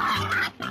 Ha ha ha!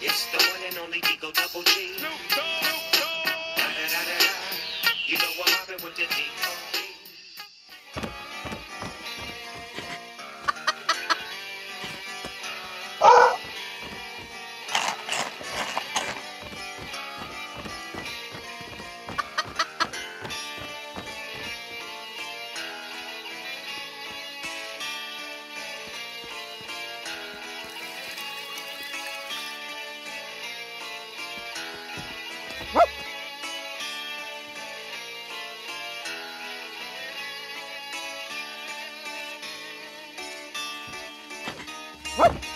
It's the one and only D-O Double G. Snoop Dogg. Woo!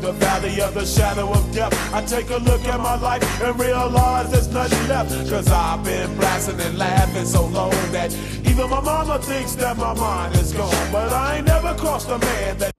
The valley of the shadow of death, I take a look at my life and realize there's nothing left. Cause I've been blasting and laughing so long that even my mama thinks that my mind is gone. But I ain't never crossed a man that